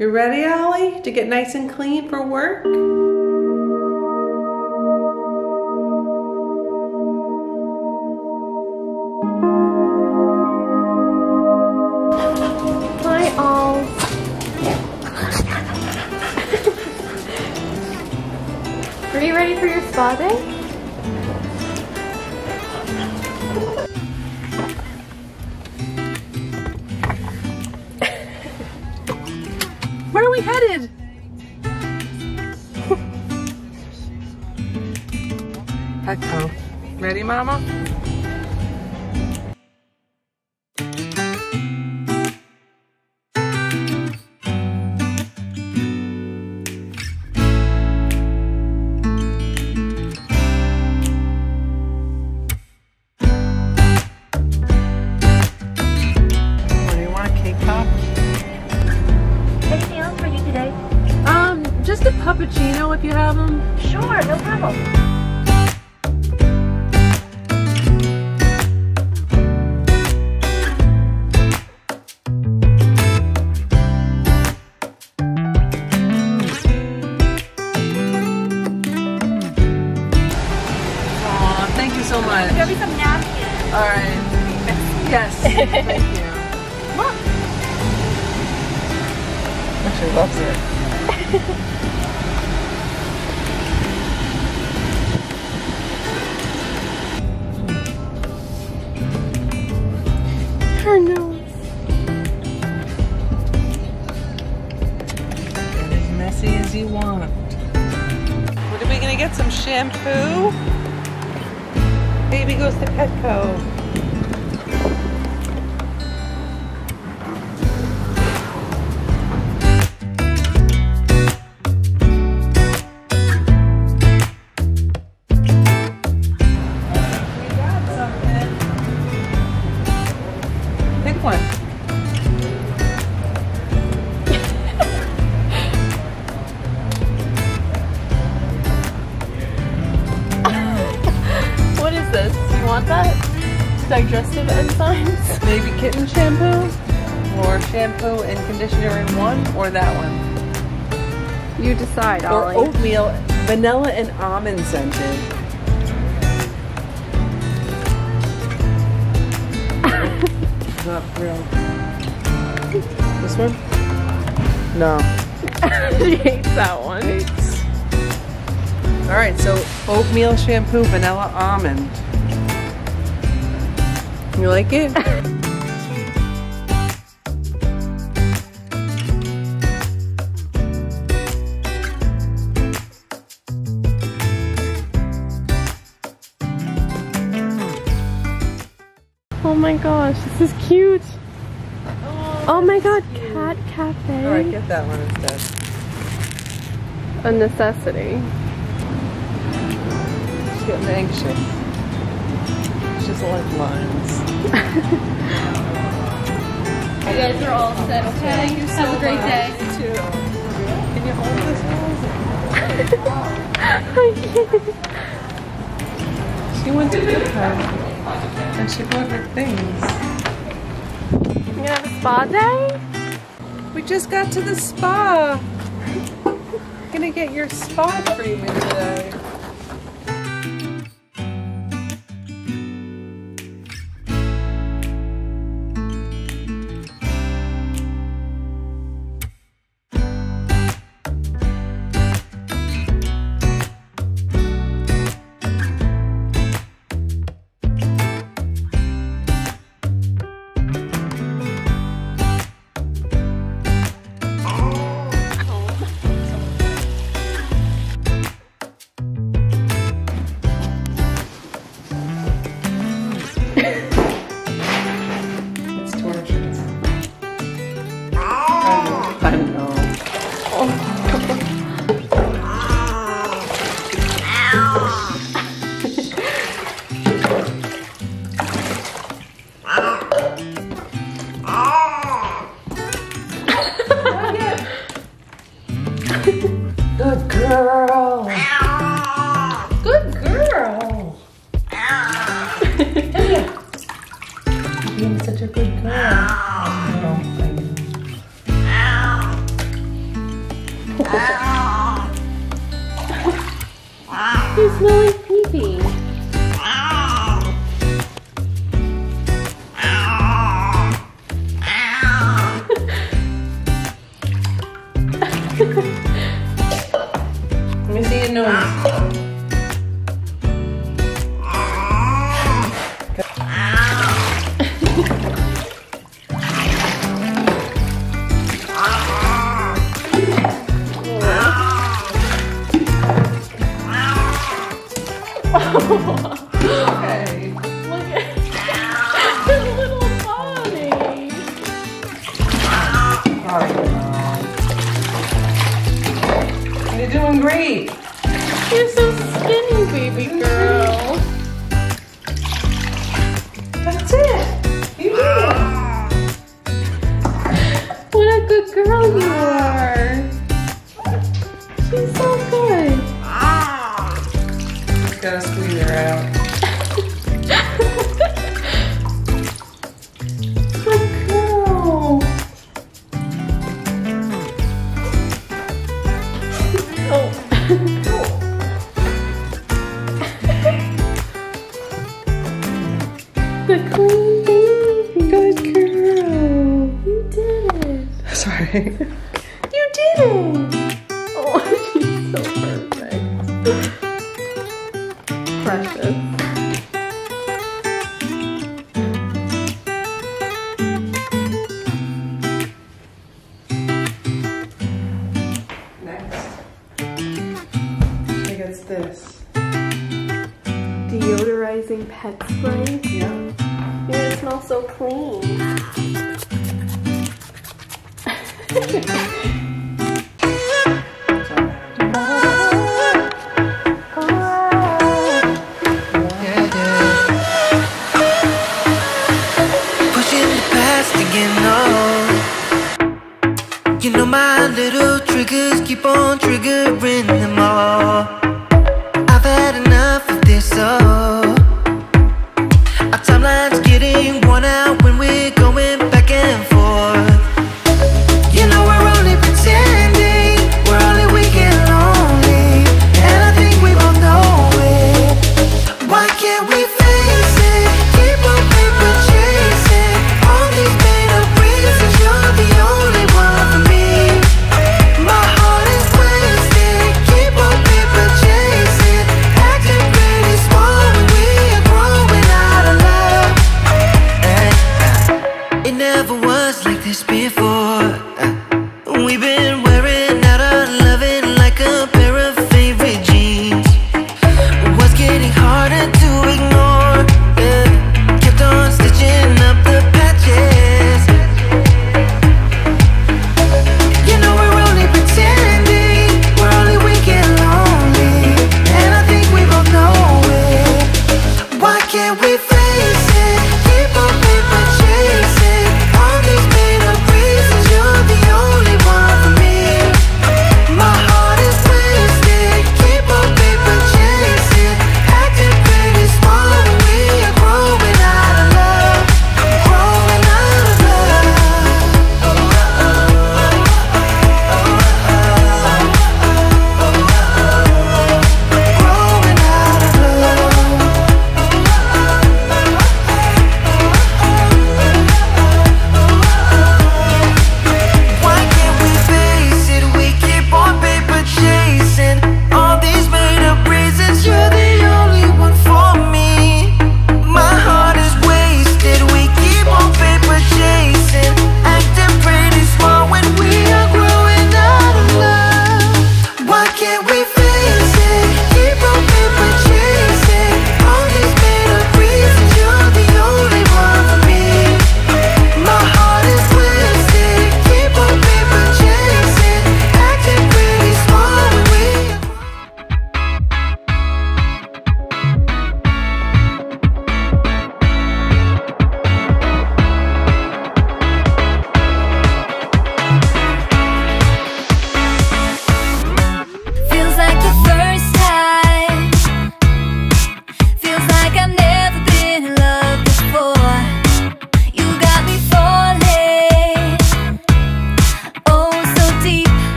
You ready, Ollie, to get nice and clean for work? Hi all. Are you ready for your spa day? We headed? Ready, Mama? Puppuccino if you have them. Sure, no problem. Aw, thank you so much. Grab me some napkins. All right. Yes. Thank you. Actually loves it. shampoo? Baby goes to Petco. Digestive enzymes? Maybe kitten shampoo or shampoo and conditioner in one or that one. You decide, Ollie. Or oatmeal, vanilla and almond scented. Not real. This one? No. she hates that one. All right, so oatmeal shampoo, vanilla almond. You like it? Oh my gosh, this is cute. Oh, oh my god, cat cafe. All right, get that one instead. A necessity. She's getting anxious. Doesn't like lines. You guys are all set, okay? you Have a great day. You too. Can you hold this? She went to Petco and she brought her things. You gonna have a spa day? We just got to the spa. Gonna get your spa treatment today. I Okay. Look at his little body. Sorry, You're doing great. You're so skinny, baby girl. That's it. You did it. What a good girl you Sorry. You did it. Oh, she's so perfect. Precious. Next. I think it's this. Deodorizing pet spray. Yeah. It smells so clean. You know my little triggers keep on triggering them all. I've had enough of this, oh. Our timeline's getting worn out when